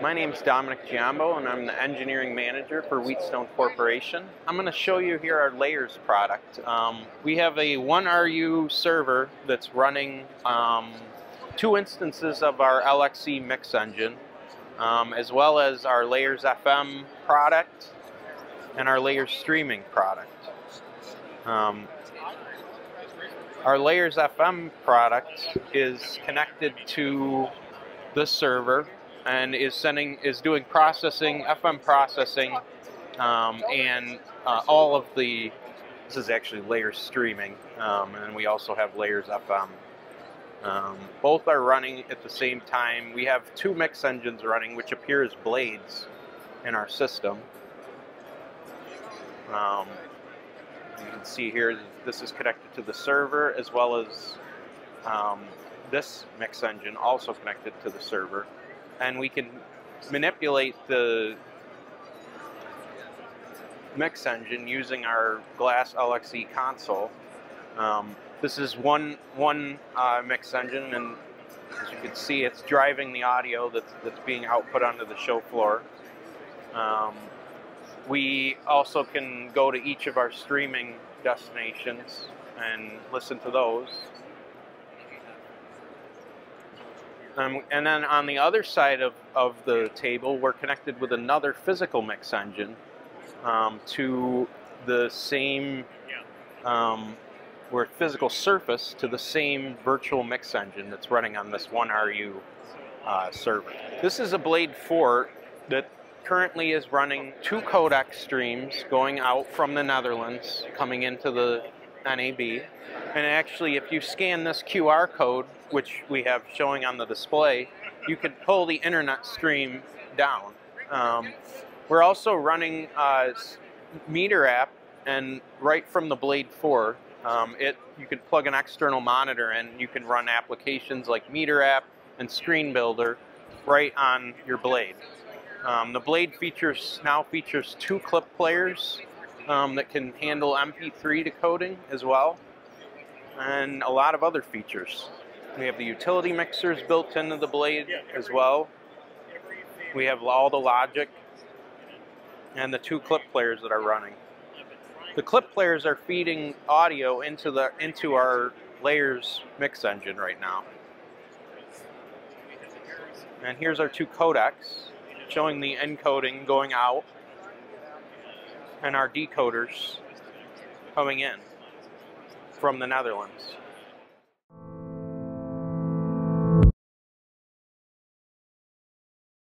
My name is Dominic Giambo and I'm the engineering manager for Wheatstone Corporation. I'm going to show you here our layers product. Um, we have a 1RU server that's running um, two instances of our LXE mix engine um, as well as our Layers FM product and our Layers streaming product. Um, our Layers FM product is connected to the server and is sending is doing processing FM processing um, and uh, all of the this is actually layer streaming um, and we also have layers FM um, both are running at the same time. We have two mix engines running which appear as blades in our system. Um, you can see here this is connected to the server as well as um, this mix engine also connected to the server and we can manipulate the mix engine using our glass LXE console. Um, this is one one uh, mix engine, and as you can see, it's driving the audio that's, that's being output onto the show floor. Um, we also can go to each of our streaming destinations and listen to those. Um, and then on the other side of, of the table, we're connected with another physical mix engine um, to the same, um, physical surface to the same virtual mix engine that's running on this 1RU uh, server. This is a Blade 4 that currently is running two codec streams going out from the Netherlands, coming into the NAB. And actually, if you scan this QR code, which we have showing on the display, you could pull the internet stream down. Um, we're also running a meter app, and right from the Blade 4, um, it you could plug an external monitor in. You can run applications like Meter App and Screen Builder right on your Blade. Um, the Blade features now features two clip players um, that can handle MP3 decoding as well, and a lot of other features. We have the utility mixers built into the blade as well. We have all the logic and the two clip players that are running. The clip players are feeding audio into the into our layers mix engine right now. And here's our two codecs showing the encoding going out and our decoders coming in from the Netherlands.